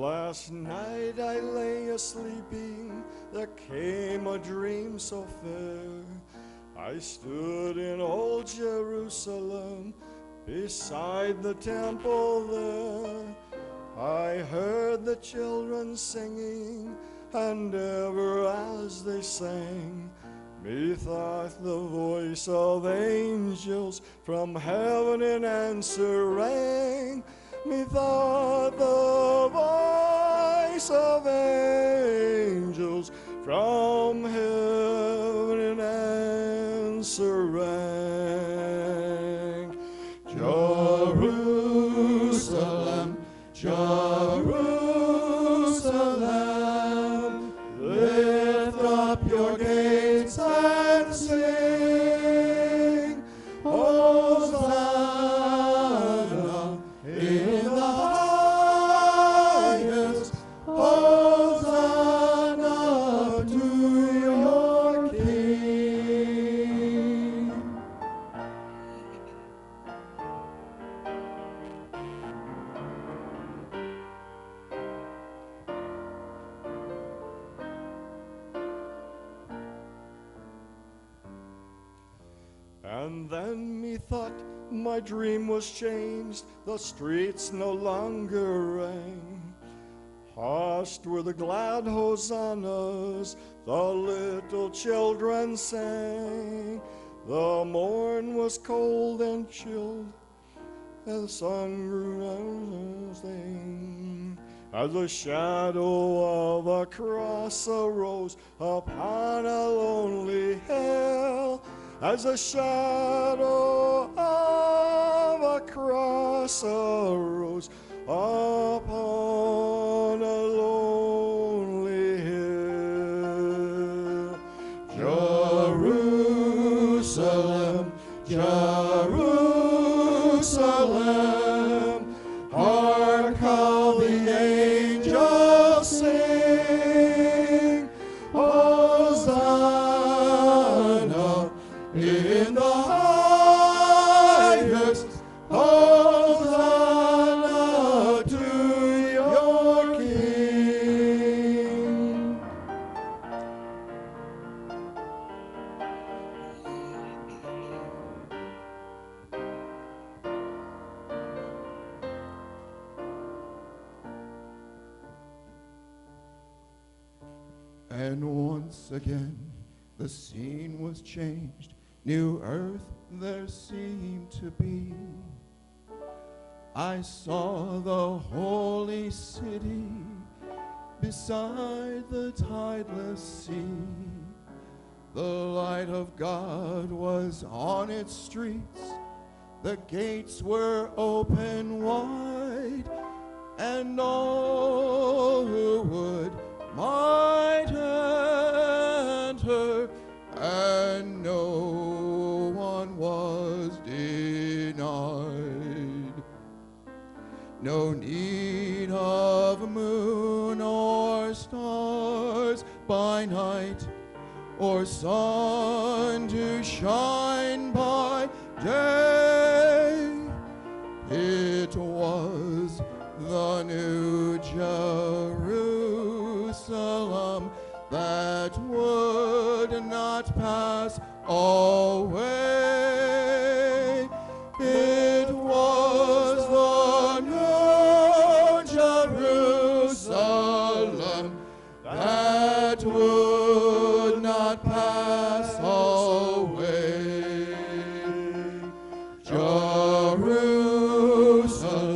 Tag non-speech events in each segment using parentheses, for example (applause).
Last night I lay a sleeping, there came a dream so fair. I stood in old Jerusalem, beside the temple there. I heard the children singing, and ever as they sang, methought the voice of angels from heaven in answer rang. Methought the voice of angels from heaven was changed, the streets no longer rang. Hushed were the glad hosannas, the little children sang. The morn was cold and chilled, and the sun grew as the shadow of a cross arose upon a lonely hill, as the shadow arose upon a lonely hill. Jerusalem, Jerusalem, Jerusalem,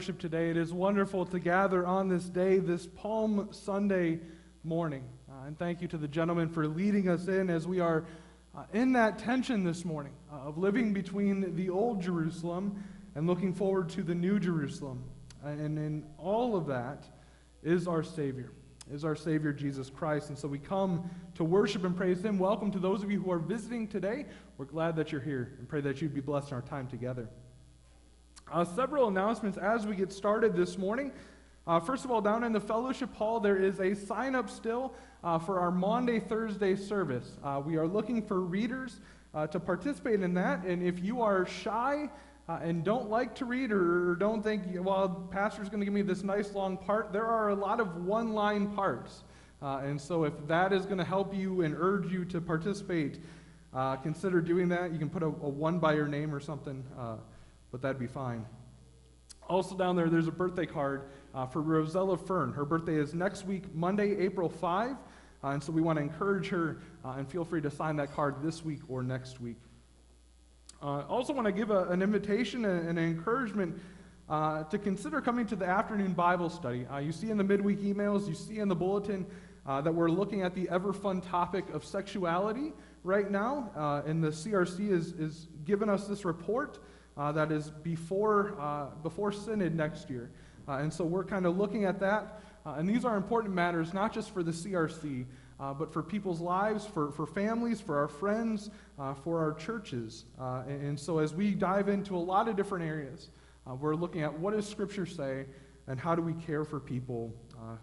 worship today. It is wonderful to gather on this day, this Palm Sunday morning. Uh, and thank you to the gentleman for leading us in as we are uh, in that tension this morning uh, of living between the old Jerusalem and looking forward to the new Jerusalem. And in all of that is our Savior, is our Savior Jesus Christ. And so we come to worship and praise Him. Welcome to those of you who are visiting today. We're glad that you're here and pray that you'd be blessed in our time together. Uh, several announcements as we get started this morning. Uh, first of all, down in the fellowship hall, there is a sign up still uh, for our Maundy, Thursday service. Uh, we are looking for readers uh, to participate in that. And if you are shy uh, and don't like to read or, or don't think, well, Pastor's going to give me this nice long part, there are a lot of one line parts. and so if that is going to help you and urge you to participate, consider doing that. You can put a, a, one by your name or something but that'd be fine. Also, down there, there's a birthday card uh, for Rosella Fern. Her birthday is next week, Monday, April 5. Uh, and so we want to encourage her, uh, and feel free to sign that card this week or next week. Uh, also, want to give a, an invitation and an encouragement uh, to consider coming to the afternoon Bible study. Uh, you see in the midweek emails, you see in the bulletin that we're looking at the ever fun topic of sexuality right now. and the CRC is, is giving us this report uh, that is before, uh, before Synod next year. Uh, and so we're kind of looking at that. Uh, and these are important matters, not just for the CRC, uh, but for people's lives, for, for families, for our friends, uh, for our churches. And, and, so as we dive into a lot of different areas, we're looking at what does Scripture say and how do we care for people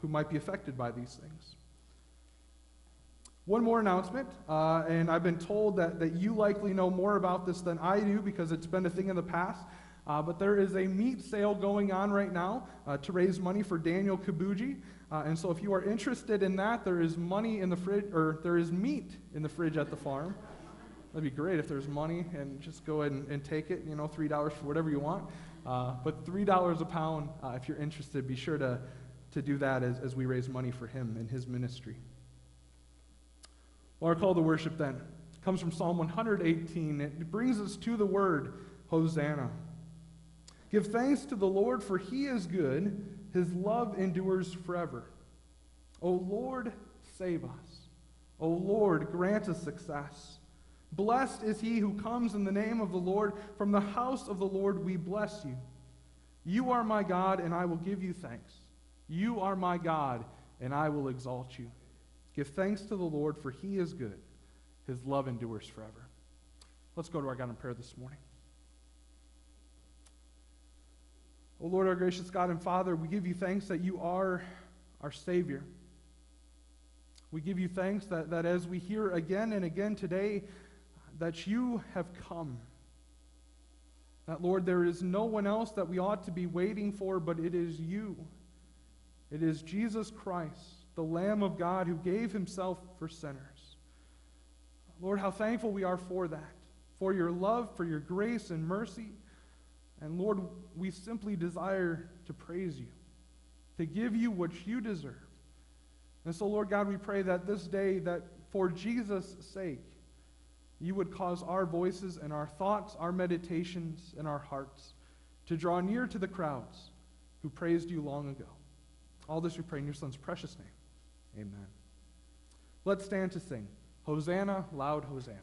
who might be affected by these things. One more announcement, uh, and I've been told that, that you likely know more about this than I do because it's been a thing in the past. Uh, but there is a meat sale going on right now uh, to raise money for Daniel Kabuji. Uh, and so if you are interested in that, there is money in the fridge, or there is meat in the fridge at the farm. That'd be great if there's money and just go ahead and, and take it, you know, $3 for whatever you want. Uh, but $3 a pound, uh, if you're interested, be sure to, to do that as, as we raise money for him and his ministry. Well, our call to worship then comes from Psalm 118. It brings us to the word Hosanna. Give thanks to the Lord, for he is good. His love endures forever. O Lord, save us. O Lord, grant us success. Blessed is he who comes in the name of the Lord. From the house of the Lord we bless you. You are my God, and I will give you thanks. You are my God, and I will exalt you. Give thanks to the Lord, for he is good. His love endures forever. Let's go to our God in prayer this morning. O oh Lord, our gracious God and Father, we give you thanks that you are our Savior. We give you thanks that, that as we hear again and again today, that you have come. That, Lord, there is no one else that we ought to be waiting for, but it is you. It is Jesus Christ the Lamb of God who gave himself for sinners. Lord, how thankful we are for that, for your love, for your grace and mercy. And Lord, we simply desire to praise you, to give you what you deserve. And so, Lord God, we pray that this day, that for Jesus' sake, you would cause our voices and our thoughts, our meditations, and our hearts to draw near to the crowds who praised you long ago. All this we pray in your Son's precious name. Amen. Let's stand to sing. Hosanna, loud Hosanna.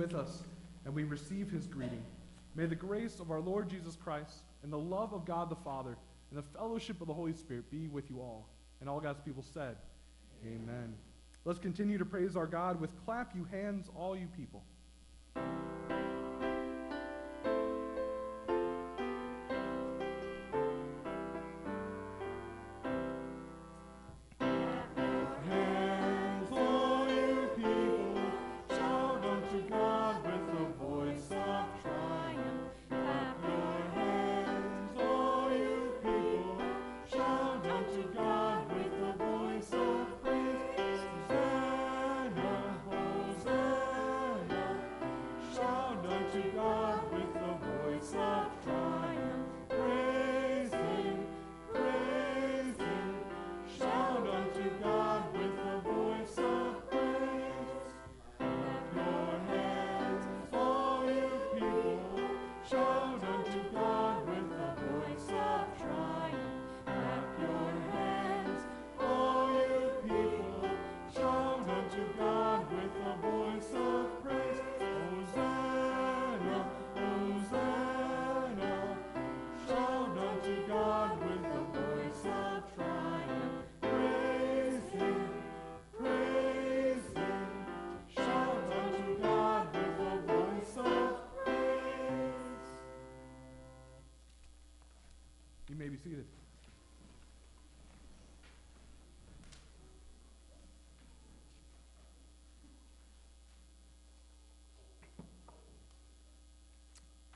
With us, and we receive His greeting. May the grace of our Lord Jesus Christ, and the love of God the Father, and the fellowship of the Holy Spirit be with you all. And all God's people said, Amen. Amen. Let's continue to praise our God with clap you hands, all you people.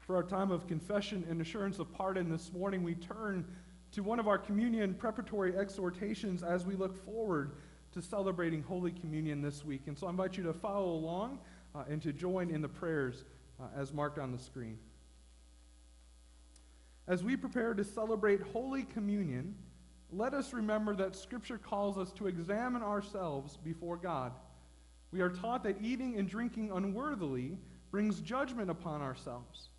For our time of confession and assurance of pardon this morning, we turn to one of our communion preparatory exhortations as we look forward to celebrating Holy Communion this week. And so I invite you to follow along uh, and to join in the prayers uh, as marked on the screen. As we prepare to celebrate Holy Communion, let us remember that Scripture calls us to examine ourselves before God. We are taught that eating and drinking unworthily brings judgment upon ourselves.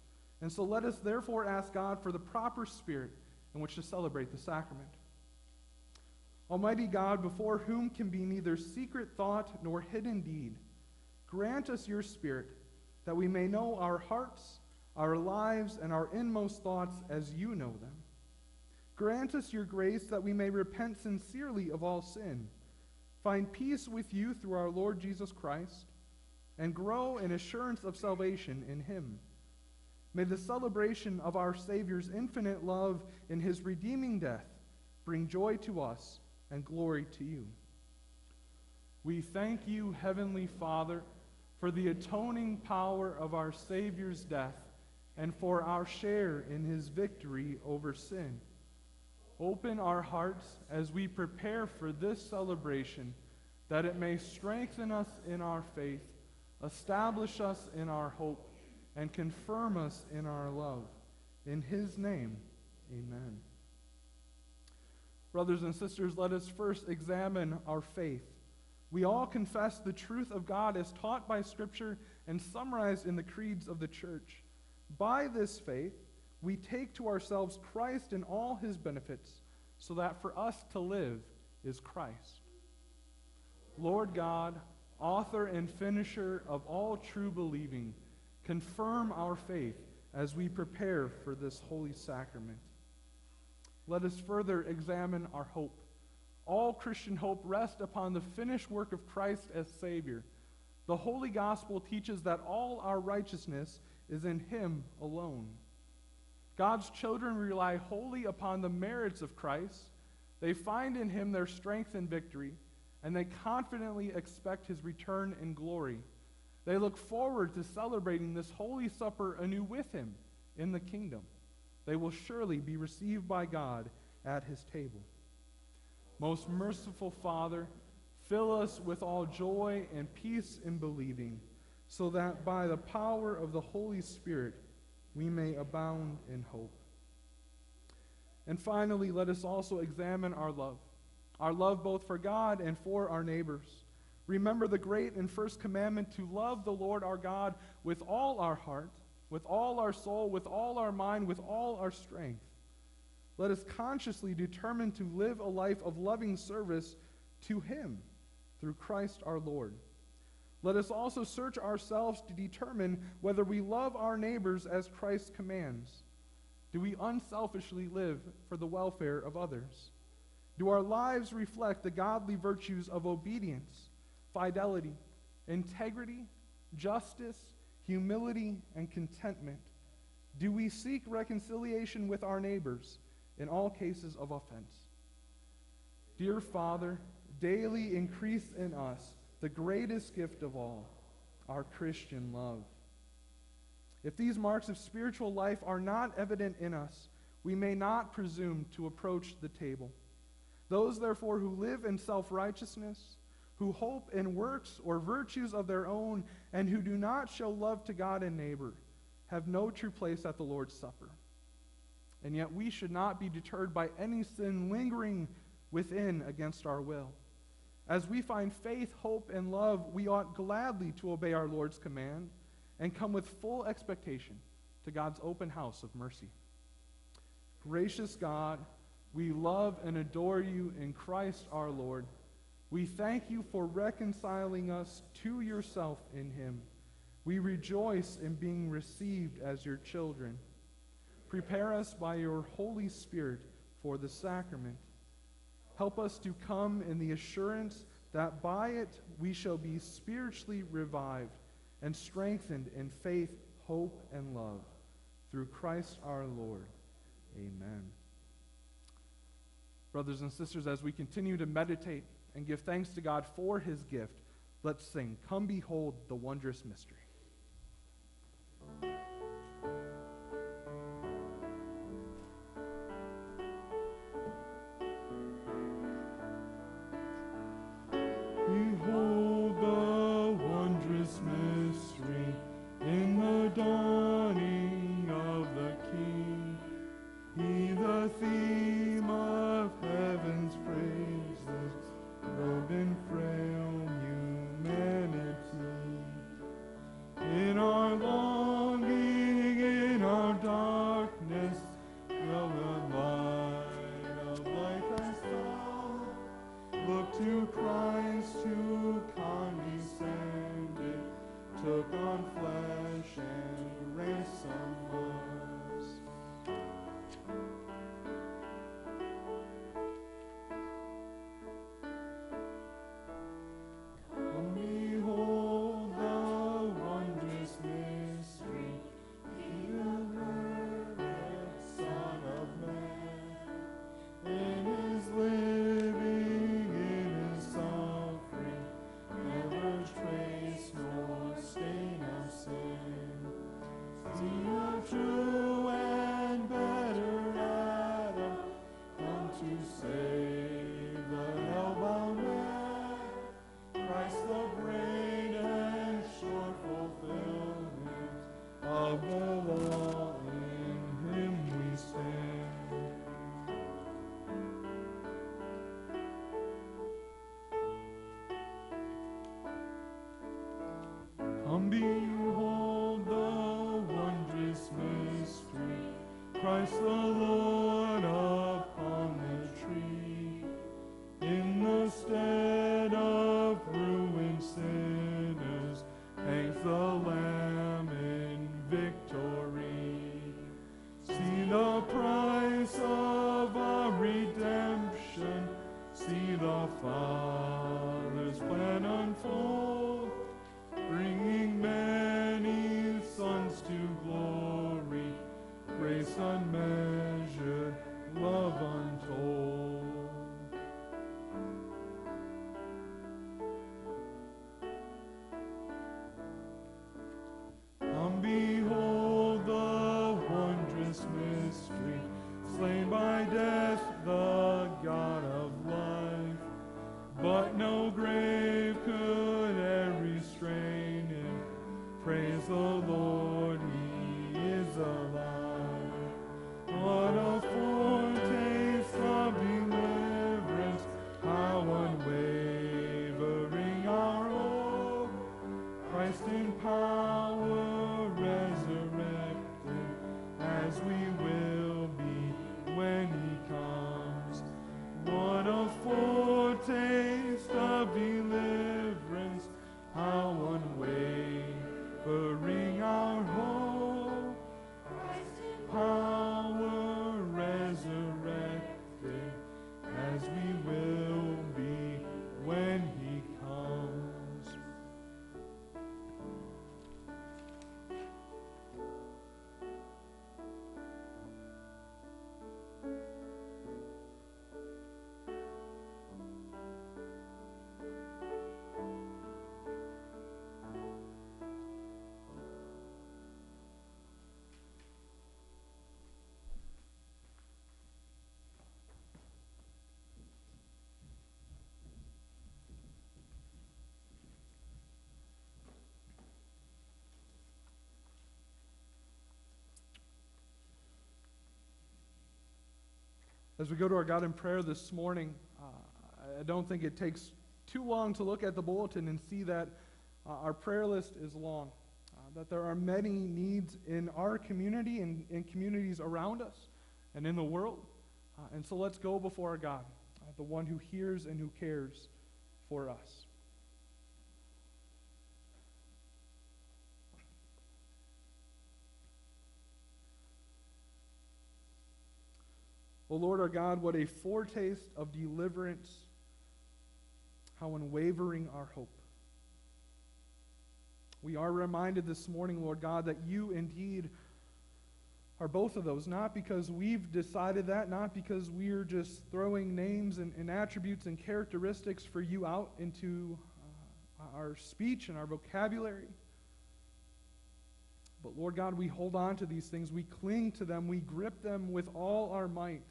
And so let us therefore ask God for the proper spirit in which to celebrate the sacrament. Almighty God, before whom can be neither secret thought nor hidden deed, grant us your spirit that we may know our hearts our lives and our inmost thoughts as you know them. Grant us your grace that we may repent sincerely of all sin, find peace with you through our Lord Jesus Christ, and grow in assurance of salvation in him. May the celebration of our Savior's infinite love in his redeeming death bring joy to us and glory to you. We thank you, Heavenly Father, for the atoning power of our Savior's death and for our share in his victory over sin. Open our hearts as we prepare for this celebration, that it may strengthen us in our faith, establish us in our hope, and confirm us in our love. In his name, amen. Brothers and sisters, let us first examine our faith. We all confess the truth of God as taught by Scripture and summarized in the creeds of the church. By this faith, we take to ourselves Christ and all his benefits, so that for us to live is Christ. Lord God, author and finisher of all true believing, confirm our faith as we prepare for this holy sacrament. Let us further examine our hope. All Christian hope rests upon the finished work of Christ as Savior. The Holy Gospel teaches that all our righteousness is in Him alone. God's children rely wholly upon the merits of Christ. They find in Him their strength and victory, and they confidently expect His return in glory. They look forward to celebrating this holy supper anew with Him in the kingdom. They will surely be received by God at His table. Most merciful Father, fill us with all joy and peace in believing so that by the power of the Holy Spirit we may abound in hope. And finally, let us also examine our love, our love both for God and for our neighbors. Remember the great and first commandment to love the Lord our God with all our heart, with all our soul, with all our mind, with all our strength. Let us consciously determine to live a life of loving service to Him through Christ our Lord. Let us also search ourselves to determine whether we love our neighbors as Christ commands. Do we unselfishly live for the welfare of others? Do our lives reflect the godly virtues of obedience, fidelity, integrity, justice, humility, and contentment? Do we seek reconciliation with our neighbors in all cases of offense? Dear Father, daily increase in us the greatest gift of all, our Christian love. If these marks of spiritual life are not evident in us, we may not presume to approach the table. Those, therefore, who live in self righteousness, who hope in works or virtues of their own, and who do not show love to God and neighbor, have no true place at the Lord's Supper. And yet we should not be deterred by any sin lingering within against our will. As we find faith, hope, and love, we ought gladly to obey our Lord's command and come with full expectation to God's open house of mercy. Gracious God, we love and adore you in Christ our Lord. We thank you for reconciling us to yourself in him. We rejoice in being received as your children. Prepare us by your Holy Spirit for the sacrament. Help us to come in the assurance that by it we shall be spiritually revived and strengthened in faith, hope, and love. Through Christ our Lord. Amen. Brothers and sisters, as we continue to meditate and give thanks to God for his gift, let's sing, Come Behold the Wondrous Mystery. Christ As we go to our God in prayer this morning, uh, I don't think it takes too long to look at the bulletin and see that uh, our prayer list is long, uh, that there are many needs in our community and in communities around us and in the world. Uh, and so let's go before our God, uh, the one who hears and who cares for us. O Lord our God, what a foretaste of deliverance, how unwavering our hope. We are reminded this morning, Lord God, that you indeed are both of those, not because we've decided that, not because we're just throwing names and, and attributes and characteristics for you out into uh, our speech and our vocabulary. But Lord God, we hold on to these things, we cling to them, we grip them with all our might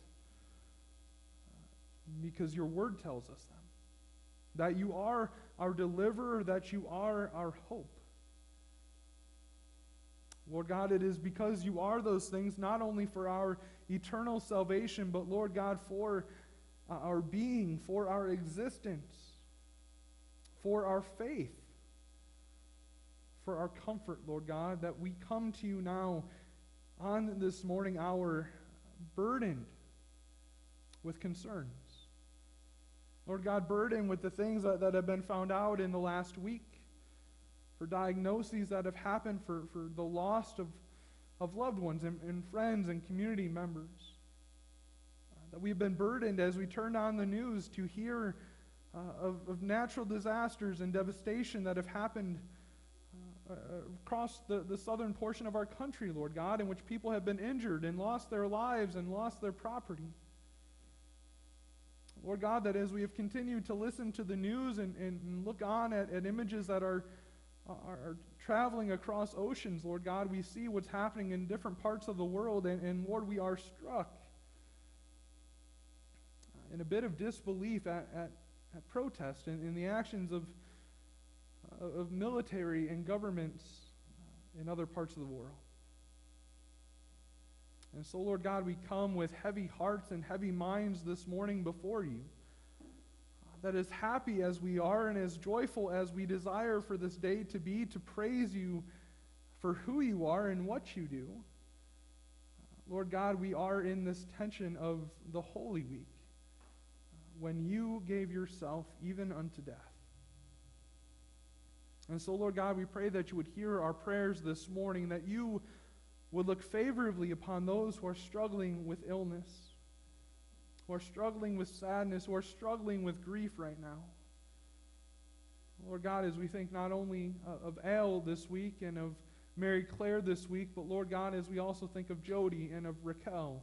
because your word tells us them. That you are our deliverer, that you are our hope. Lord God, it is because you are those things, not only for our eternal salvation, but Lord God, for uh, our being, for our existence, for our faith, for our comfort, Lord God, that we come to you now on this morning hour burdened with concerns. Lord God, burdened with the things that, that have been found out in the last week, for diagnoses that have happened, for, for the loss of, of loved ones and, and friends and community members. Uh, that we've been burdened as we turn on the news to hear uh, of, of natural disasters and devastation that have happened uh, across the, the southern portion of our country, Lord God, in which people have been injured and lost their lives and lost their property. Lord God, that as we have continued to listen to the news and, and look on at, at images that are, are, traveling across oceans, Lord God, we see what's happening in different parts of the world, and, and Lord, we are struck uh, in a bit of disbelief at, at, at protest and in the actions of, uh, of military and governments uh, in other parts of the world. And so, Lord God, we come with heavy hearts and heavy minds this morning before you. Uh, that as happy as we are and as joyful as we desire for this day to be, to praise you for who you are and what you do. Uh, Lord God, we are in this tension of the Holy Week uh, when you gave yourself even unto death. And so, Lord God, we pray that you would hear our prayers this morning, that you would look favorably upon those who are struggling with illness, who are struggling with sadness, who are struggling with grief right now. Lord God, as we think not only of Al this week and of Mary Claire this week, but Lord God, as we also think of Jody and of Raquel,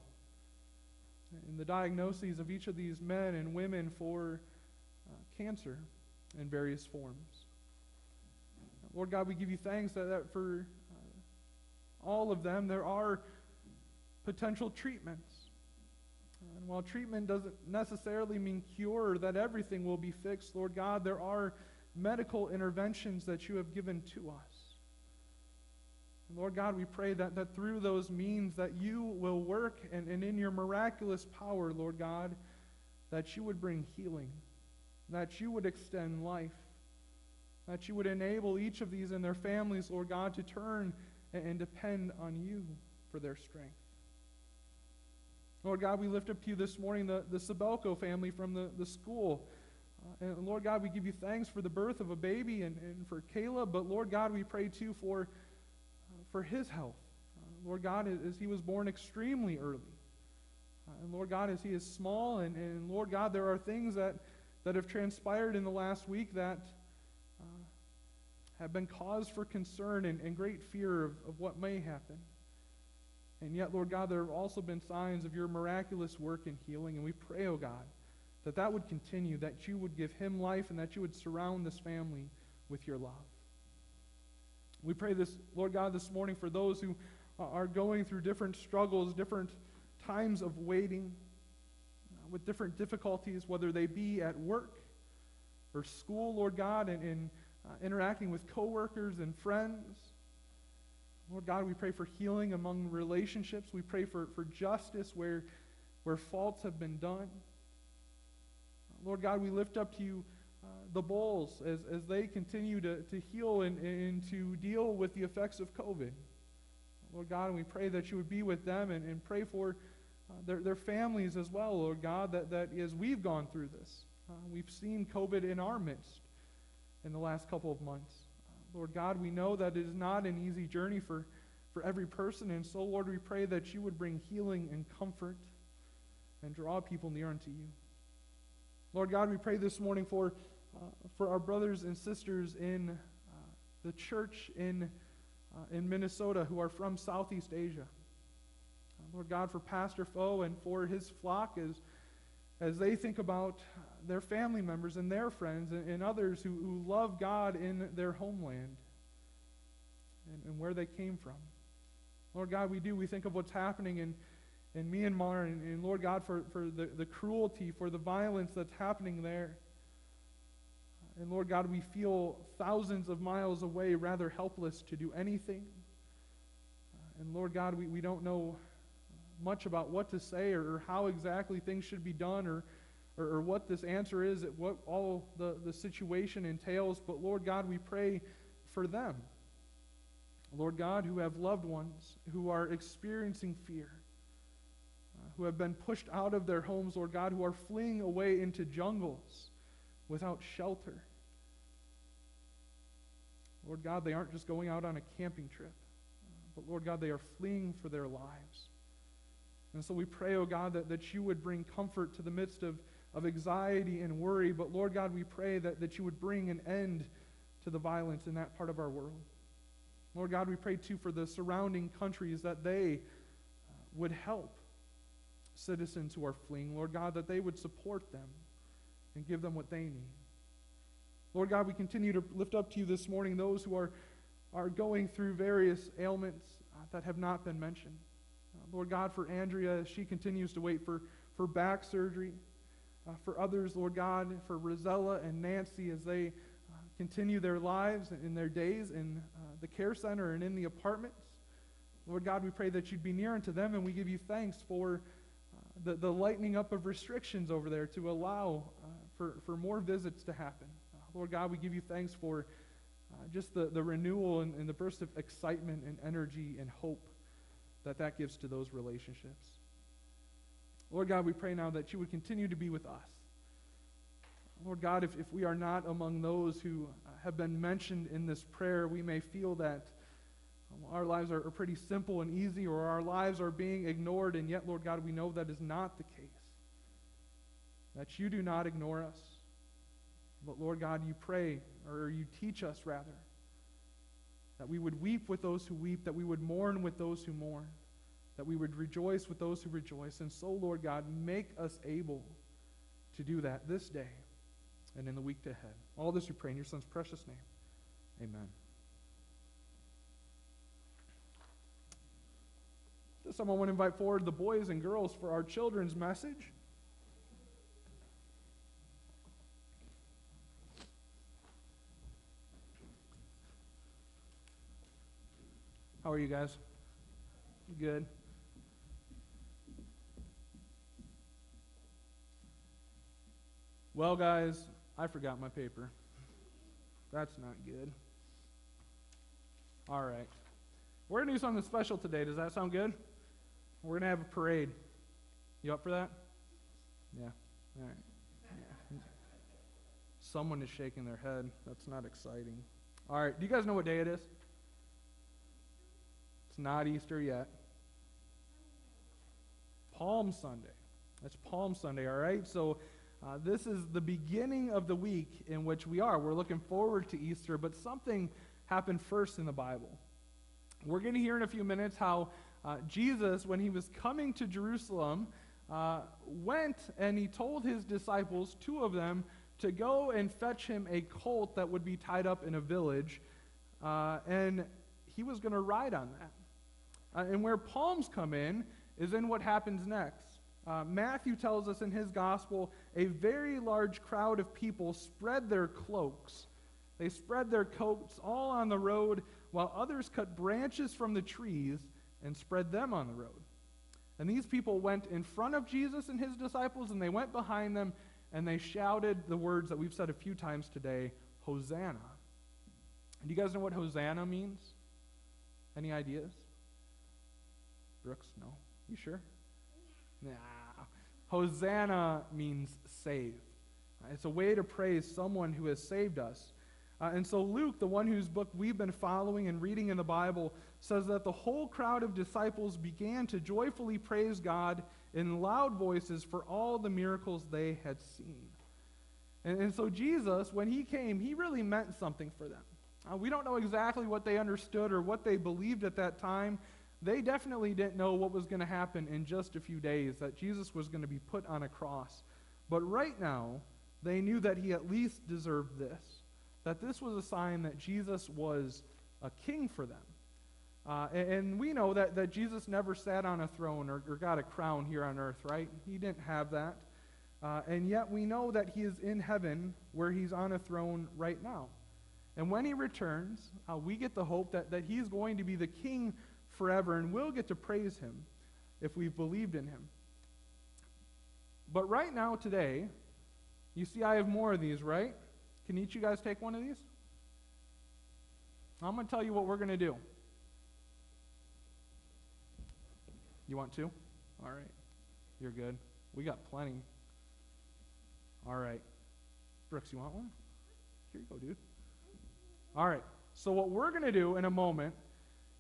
and the diagnoses of each of these men and women for uh, cancer in various forms. Lord God, we give you thanks that, that for all of them, there are potential treatments. And while treatment doesn't necessarily mean cure, that everything will be fixed, Lord God, there are medical interventions that you have given to us. And Lord God, we pray that, that through those means that you will work and, and in your miraculous power, Lord God, that you would bring healing, that you would extend life, that you would enable each of these and their families, Lord God, to turn and depend on you for their strength. Lord God, we lift up to you this morning the, the Sabelco family from the, the school. Uh, and Lord God, we give you thanks for the birth of a baby and, and for Caleb, but Lord God, we pray too for, uh, for his health. Uh, Lord God, as he was born extremely early, Uh, and Lord God, as he is small, and, and Lord God, there are things that, that have transpired in the last week that have been cause for concern and, and great fear of, of what may happen. And yet, Lord God, there have also been signs of your miraculous work in healing. And we pray, oh God, that that would continue, that you would give him life, and that you would surround this family with your love. We pray this, Lord God, this morning for those who are going through different struggles, different times of waiting, uh, with different difficulties, whether they be at work or school, Lord God, and, and uh, interacting with coworkers and friends. Lord God, we pray for healing among relationships. We pray for, for justice where, where faults have been done. Lord God, we lift up to you uh, the Bulls as, as they continue to, to heal and, and to deal with the effects of COVID. Lord God, and we pray that you would be with them and, and pray for uh, their, their families as well, Lord God, that, that as we've gone through this, uh, we've seen COVID in our midst in the last couple of months. Uh, Lord God, we know that it is not an easy journey for, for every person, and so, Lord, we pray that you would bring healing and comfort and draw people near unto you. Lord God, we pray this morning for, uh, for our brothers and sisters in uh, the church in, uh, in Minnesota who are from Southeast Asia. Uh, Lord God, for Pastor Foe and for his flock as, as they think about their family members and their friends and, and others who, who love God in their homeland and, and where they came from. Lord God, we do. We think of what's happening in in Myanmar, and, and Lord God, for, for the, the cruelty, for the violence that's happening there. And Lord God, we feel thousands of miles away, rather helpless to do anything. Uh, and Lord God, we, we don't know much about what to say or, or how exactly things should be done or, or, or what this answer is, what all the, the situation entails. But Lord God, we pray for them. Lord God, who have loved ones who are experiencing fear uh, who have been pushed out of their homes, Lord God, who are fleeing away into jungles without shelter. Lord God, they aren't just going out on a camping trip, uh, but Lord God, they are fleeing for their lives. And so we pray, oh God, that, that you would bring comfort to the midst of, of anxiety and worry. But Lord God, we pray that, that you would bring an end to the violence in that part of our world. Lord God, we pray too for the surrounding countries that they uh, would help citizens who are fleeing, Lord God, that they would support them and give them what they need. Lord God, we continue to lift up to you this morning those who are, are going through various ailments uh, that have not been mentioned. Uh, Lord God, for Andrea, she continues to wait for, for back surgery. Uh, for others, Lord God, for Rosella and Nancy as they uh, continue their lives and their days in uh, the care center and in the apartments. Lord God, we pray that you'd be near unto them, and we give you thanks for the, the lightening up of restrictions over there to allow uh, for, for more visits to happen. Uh, Lord God, we give you thanks for uh, just the, the renewal and, and the burst of excitement and energy and hope that that gives to those relationships. Lord God, we pray now that you would continue to be with us. Lord God, if, if we are not among those who uh, have been mentioned in this prayer, we may feel that um, our lives are, pretty simple and easy, or our lives are being ignored, and yet, Lord God, we know that is not the case. That you do not ignore us. But, Lord God, you pray, or you teach us, rather, that we would weep with those who weep, that we would mourn with those who mourn, that we would rejoice with those who rejoice. And so, Lord God, make us able to do that this day and in the week to ahead. All this we pray in your Son's precious name. Amen. Does someone want to invite forward the boys and girls for our children's message? How are you guys? Good. Well, guys, I forgot my paper. That's not good. All right. We're going to do something special today. Does that sound good? We're going to have a parade. You up for that? Yeah. All right. Yeah. Someone is shaking their head. That's not exciting. All right. Do you guys know what day it is? It's not Easter yet. Palm Sunday. That's Palm Sunday, all right? So uh, this is the beginning of the week in which we are. We're looking forward to Easter, but something happened first in the Bible. We're going to hear in a few minutes how uh, Jesus, when he was coming to Jerusalem, uh, went and he told his disciples, two of them, to go and fetch him a colt that would be tied up in a village, uh, and he was going to ride on that. Uh, and where palms come in is in what happens next. Uh, Matthew tells us in his gospel a very large crowd of people spread their cloaks. They spread their coats all on the road, while others cut branches from the trees and spread them on the road. And these people went in front of Jesus and his disciples, and they went behind them, and they shouted the words that we've said a few times today Hosanna. Do you guys know what Hosanna means? Any ideas? Brooks, no. You sure? Nah. Hosanna means save. It's a way to praise someone who has saved us. Uh, and so Luke, the one whose book we've been following and reading in the Bible, says that the whole crowd of disciples began to joyfully praise God in loud voices for all the miracles they had seen. And, and so Jesus, when he came, he really meant something for them. Uh, we don't know exactly what they understood or what they believed at that time. They definitely didn't know what was going to happen in just a few days, that Jesus was going to be put on a cross. But right now, they knew that he at least deserved this, that this was a sign that Jesus was a king for them. Uh, and, and, we know that, that Jesus never sat on a throne or, or, got a crown here on earth, right? He didn't have that. Uh, and yet we know that he is in heaven where he's on a throne right now. And when he returns, uh, we get the hope that, that he's going to be the king forever, and we'll get to praise him if we've believed in him. But right now, today, you see, I have more of these, right? Can each you guys take one of these? I'm going to tell you what we're going to do. You want two? All right. You're good. We got plenty. All right. Brooks, you want one? Here you go, dude. All right. So, what we're going to do in a moment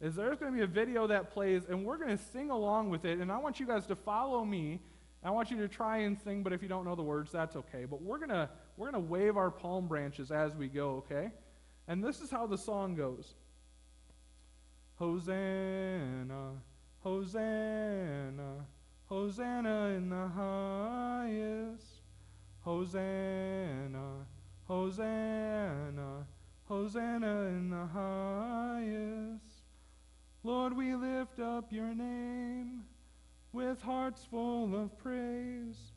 is there's going to be a video that plays, and we're going to sing along with it. And I want you guys to follow me. I want you to try and sing, but if you don't know the words, that's okay. But we're going to we're going to wave our palm branches as we go, okay? And this is how the song goes. Hosanna, Hosanna, Hosanna in the highest. Hosanna, Hosanna, Hosanna in the highest. Lord, we lift up your name with hearts full of praise.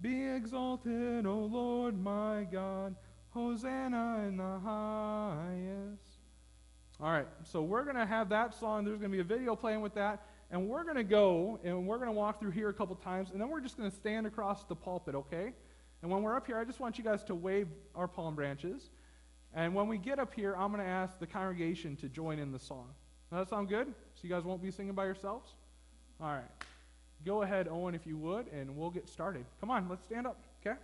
Be exalted, O Lord my God. Hosanna in the highest. All right, so we're going to have that song. There's going to be a video playing with that. And we're going to go and we're going to walk through here a couple times. And then we're just going to stand across the pulpit, okay? And when we're up here, I just want you guys to wave our palm branches. And when we get up here, I'm going to ask the congregation to join in the song. Does that sound good? So you guys won't be singing by yourselves? All right. Go ahead, Owen, if you would, and we'll get started. Come on, let's stand up, okay?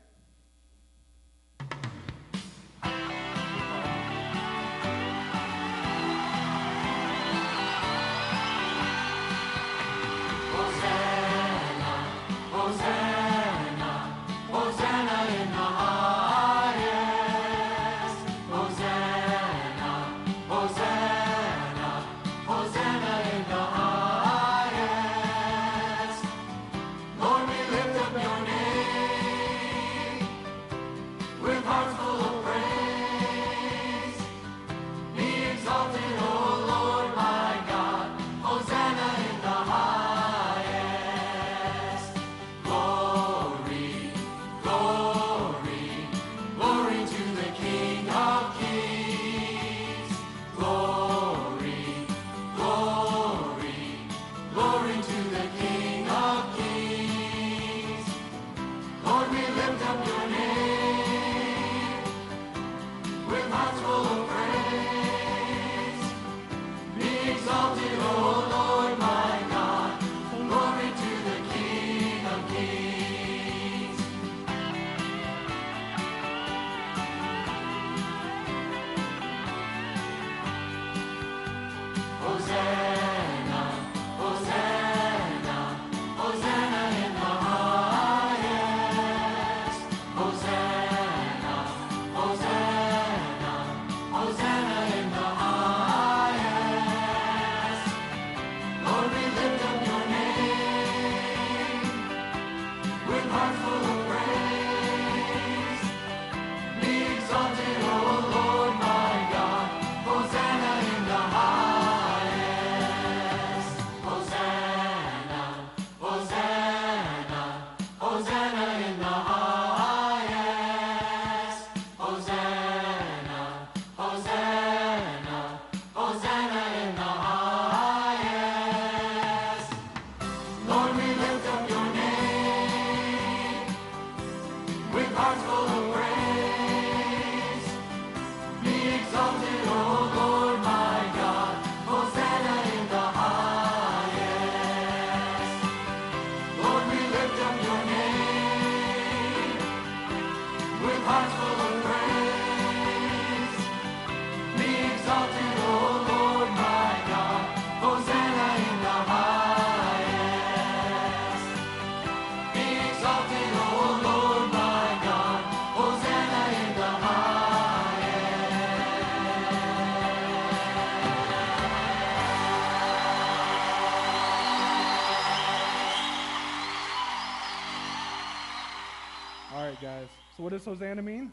What does Hosanna mean?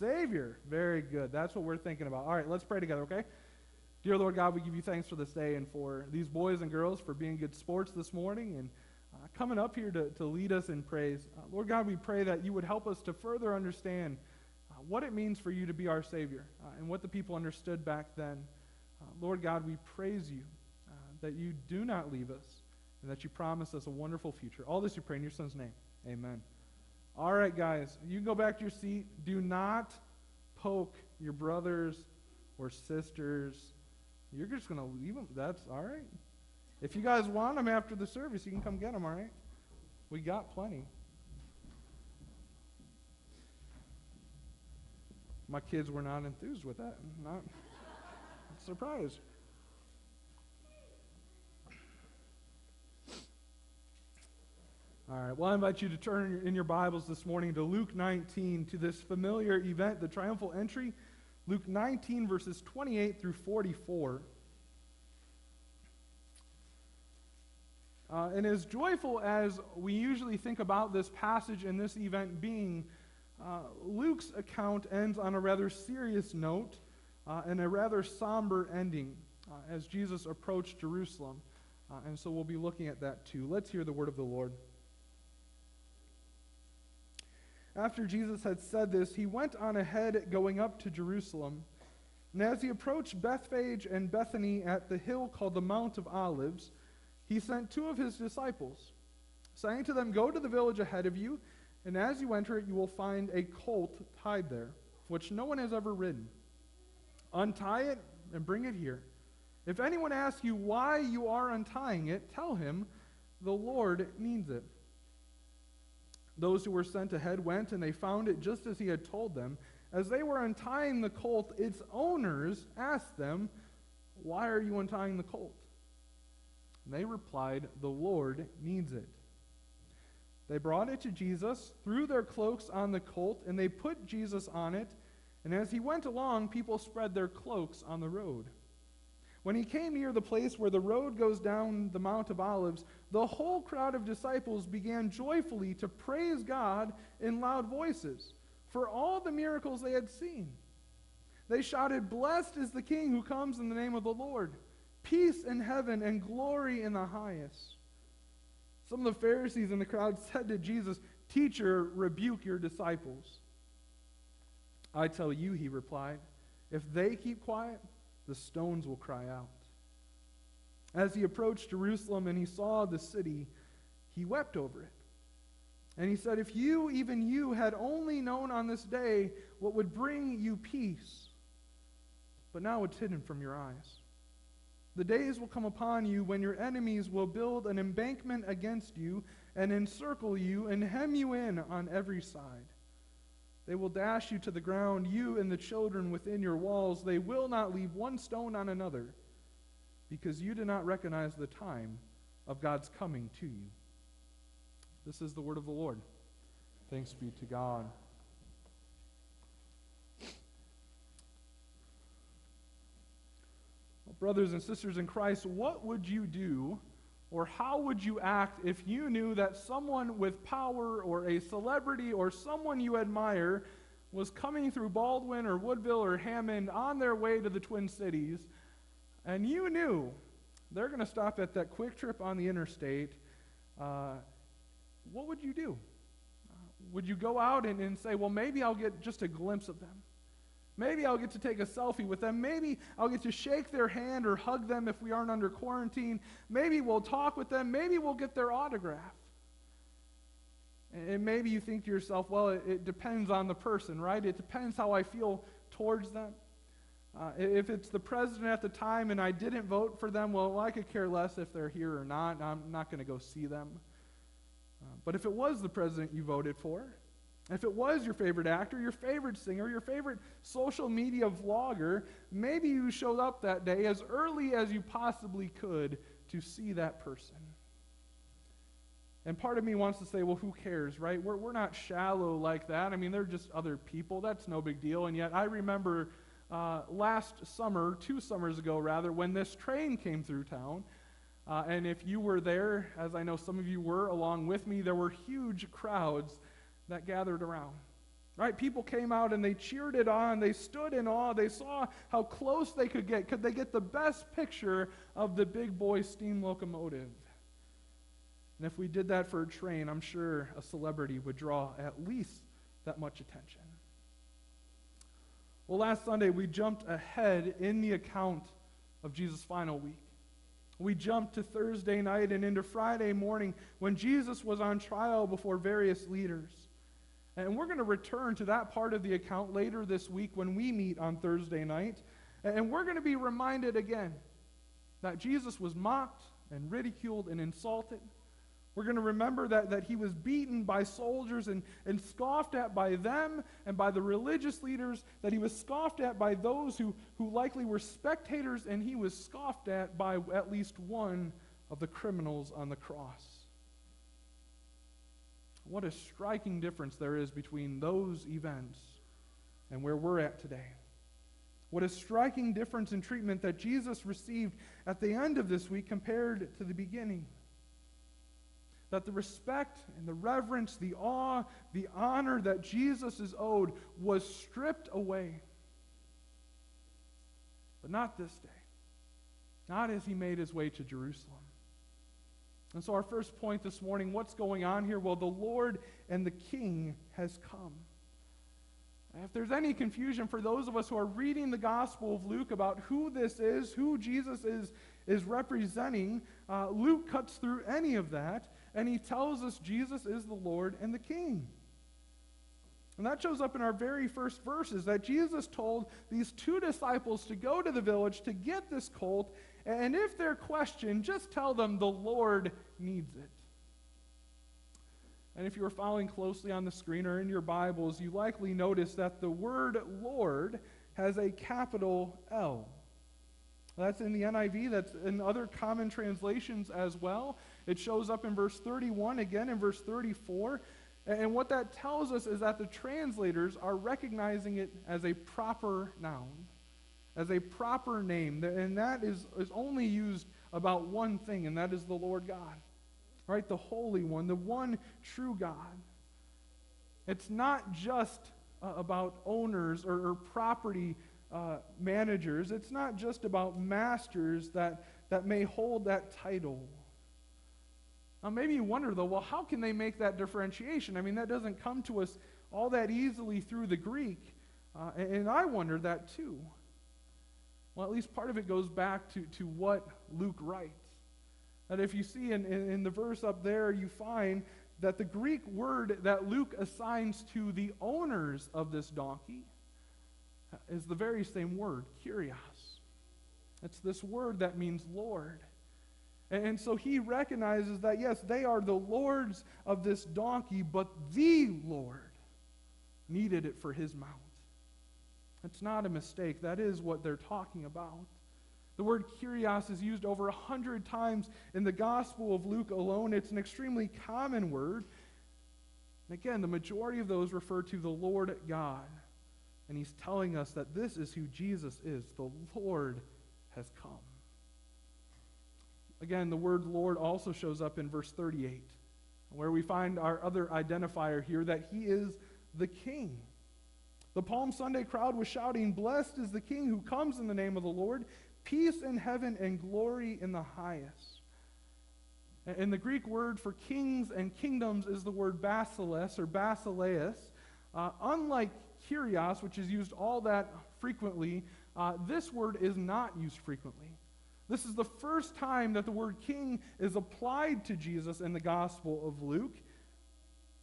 Savior. Very good. That's what we're thinking about. All right, let's pray together, okay? Dear Lord God, we give you thanks for this day and for these boys and girls for being good sports this morning and uh, coming up here to, to lead us in praise. Uh, Lord God, we pray that you would help us to further understand uh, what it means for you to be our Savior uh, and what the people understood back then. Uh, Lord God, we praise you uh, that you do not leave us and that you promise us a wonderful future. All this you pray in your Son's name. Amen. All right, guys, you can go back to your seat. Do not poke your brothers or sisters. You're just going to leave them. That's all right. If you guys want them after the service, you can come get them, all right? We got plenty. My kids were not enthused with that. Not (laughs) surprised. All right. Well, I invite you to turn in your Bibles this morning to Luke 19, to this familiar event, the triumphal entry. Luke 19, verses 28 through 44. Uh, and as joyful as we usually think about this passage and this event being, uh, Luke's account ends on a rather serious note uh, and a rather somber ending uh, as Jesus approached Jerusalem. Uh, and so we'll be looking at that too. Let's hear the word of the Lord. After Jesus had said this, he went on ahead going up to Jerusalem. And as he approached Bethphage and Bethany at the hill called the Mount of Olives, he sent two of his disciples, saying to them, Go to the village ahead of you, and as you enter it, you will find a colt tied there, which no one has ever ridden. Untie it and bring it here. If anyone asks you why you are untying it, tell him, The Lord needs it. Those who were sent ahead went, and they found it just as he had told them. As they were untying the colt, its owners asked them, Why are you untying the colt? And they replied, The Lord needs it. They brought it to Jesus, threw their cloaks on the colt, and they put Jesus on it. And as he went along, people spread their cloaks on the road. When he came near the place where the road goes down the Mount of Olives, the whole crowd of disciples began joyfully to praise God in loud voices for all the miracles they had seen. They shouted, Blessed is the King who comes in the name of the Lord, peace in heaven and glory in the highest. Some of the Pharisees in the crowd said to Jesus, Teacher, rebuke your disciples. I tell you, he replied, if they keep quiet, the stones will cry out. As he approached Jerusalem and he saw the city, he wept over it. And he said, If you, even you, had only known on this day what would bring you peace, but now it's hidden from your eyes. The days will come upon you when your enemies will build an embankment against you and encircle you and hem you in on every side. They will dash you to the ground, you and the children within your walls. They will not leave one stone on another, because you do not recognize the time of God's coming to you. This is the word of the Lord. Thanks be to God. Well, brothers and sisters in Christ, what would you do? Or how would you act if you knew that someone with power or a celebrity or someone you admire was coming through Baldwin or Woodville or Hammond on their way to the Twin Cities, and you knew they're going to stop at that Kwik Trip on the interstate? Uh, what would you do? Uh, would you go out and, and say, well, maybe I'll get just a glimpse of them? Maybe I'll get to take a selfie with them. Maybe I'll get to shake their hand or hug them if we aren't under quarantine. Maybe we'll talk with them. Maybe we'll get their autograph. And maybe you think to yourself, well, it, it depends on the person, right? It depends how I feel towards them. Uh, if it's the president at the time and I didn't vote for them, well, I could care less if they're here or not. I'm not going to go see them. Uh, but if it was the president you voted for, If it was your favorite actor, your favorite singer, your favorite social media vlogger, maybe you showed up that day as early as you possibly could to see that person. And part of me wants to say, well, who cares, right? We're, we're not shallow like that. I mean, they're just other people. That's no big deal. And yet, I remember uh, last summer, two summers ago rather, when this train came through town. Uh, and if you were there, as I know some of you were along with me, there were huge crowds that gathered around. Right? People came out and they cheered it on. They stood in awe. They saw how close they could get. Could they get the best picture of the big boy steam locomotive? And if we did that for a train, I'm sure a celebrity would draw at least that much attention. Well, last Sunday, we jumped ahead in the account of Jesus' final week. We jumped to Thursday night and into Friday morning when Jesus was on trial before various leaders. And we're going to return to that part of the account later this week when we meet on Thursday night. And we're going to be reminded again that Jesus was mocked and ridiculed and insulted. We're going to remember that, that he was beaten by soldiers and, and scoffed at by them and by the religious leaders, that he was scoffed at by those who, who likely were spectators, and he was scoffed at by at least one of the criminals on the cross. What a striking difference there is between those events and where we're at today. What a striking difference in treatment that Jesus received at the end of this week compared to the beginning that the respect and the reverence, the awe, the honor that Jesus is owed was stripped away. But not this day. Not as he made his way to Jerusalem. And so, our first point this morning what's going on here? Well, the Lord and the King has come. If there's any confusion for those of us who are reading the Gospel of Luke about who this is, who Jesus is, is representing, uh, Luke cuts through any of that and he tells us Jesus is the Lord and the King. And that shows up in our very first verses that Jesus told these two disciples to go to the village to get this colt, and if they're questioned, just tell them the Lord needs it. And if you were following closely on the screen or in your Bibles, you likely noticed that the word Lord has a capital L. That's in the NIV, that's in other common translations as well. It shows up in verse 31, again in verse 34. And what that tells us is that the translators are recognizing it as a proper noun, as a proper name. And that is, is only used about one thing, and that is the Lord God, right? The Holy One, the one true God. It's not just uh, about owners or, or property uh, managers, it's not just about masters that, that may hold that title. Now, maybe you wonder, though, well, how can they make that differentiation? I mean, that doesn't come to us all that easily through the Greek. Uh, and, and I wonder that too. Well, at least part of it goes back to, to what Luke writes. That if you see in, in, in the verse up there, you find that the Greek word that Luke assigns to the owners of this donkey is the very same word, kurios. It's this word that means Lord. And so he recognizes that, yes, they are the lords of this donkey, but the Lord needed it for his mount. It's not a mistake. That is what they're talking about. The word kurios is used over a hundred times in the Gospel of Luke alone. It's an extremely common word. And again, the majority of those refer to the Lord God. And he's telling us that this is who Jesus is. The Lord has come. Again, the word Lord also shows up in verse 38, where we find our other identifier here that he is the king. The Palm Sunday crowd was shouting, Blessed is the king who comes in the name of the Lord, peace in heaven and glory in the highest. And the Greek word for kings and kingdoms is the word basileus or basileus. Uh, unlike kurios, which is used all that frequently, uh, this word is not used frequently. This is the first time that the word king is applied to Jesus in the Gospel of Luke.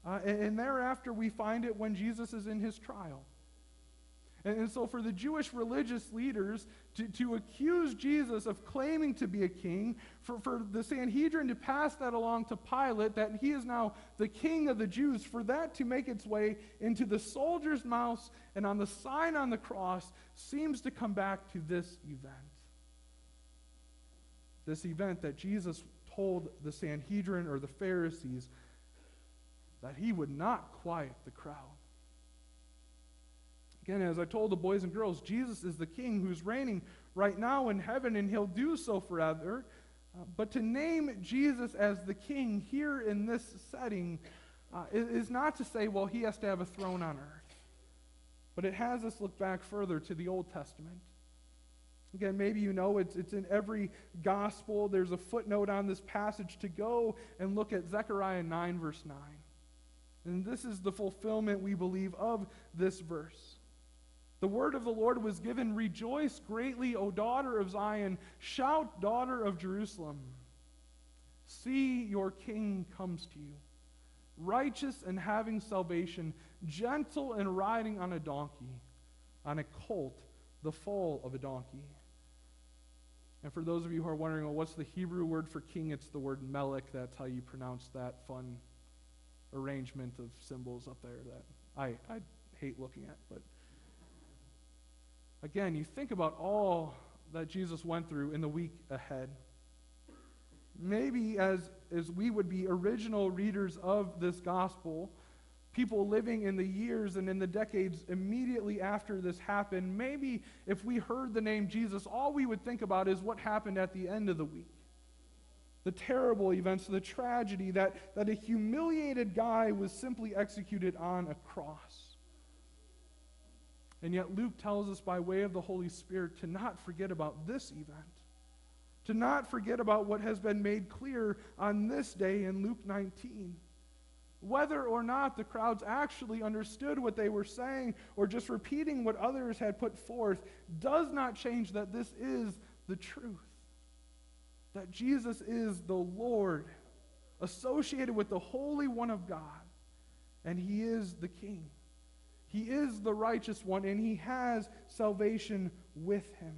Uh, and, and thereafter, we find it when Jesus is in his trial. And, and so, for the Jewish religious leaders to, to accuse Jesus of claiming to be a king, for, for the Sanhedrin to pass that along to Pilate, that he is now the king of the Jews, for that to make its way into the soldier's mouths and on the sign on the cross seems to come back to this event. This event that Jesus told the Sanhedrin or the Pharisees that he would not quiet the crowd. Again, as I told the boys and girls, Jesus is the king who's reigning right now in heaven, and he'll do so forever. Uh, but to name Jesus as the king here in this setting uh, is, not to say, well, he has to have a throne on earth. But it has us look back further to the Old Testament. Again, maybe you know it's, it's in every gospel. There's a footnote on this passage to go and look at Zechariah 9, verse 9. And this is the fulfillment, we believe, of this verse. The word of the Lord was given Rejoice greatly, O daughter of Zion. Shout, daughter of Jerusalem. See, your king comes to you, righteous and having salvation, gentle and riding on a donkey, on a colt, the foal of a donkey. And for those of you who are wondering, well, what's the Hebrew word for king? It's the word melech. That's how you pronounce that fun arrangement of symbols up there that I, I hate looking at, but Again, you think about all that Jesus went through in the week ahead. Maybe as, as we would be original readers of this gospel, people living in the years and in the decades immediately after this happened, maybe if we heard the name Jesus, all we would think about is what happened at the end of the week. The terrible events, the tragedy that, that a humiliated guy was simply executed on a cross. And yet, Luke tells us by way of the Holy Spirit to not forget about this event, to not forget about what has been made clear on this day in Luke 19. Whether or not the crowds actually understood what they were saying or just repeating what others had put forth does not change that this is the truth. That Jesus is the Lord, associated with the Holy One of God, and He is the King. He is the righteous one, and he has salvation with him.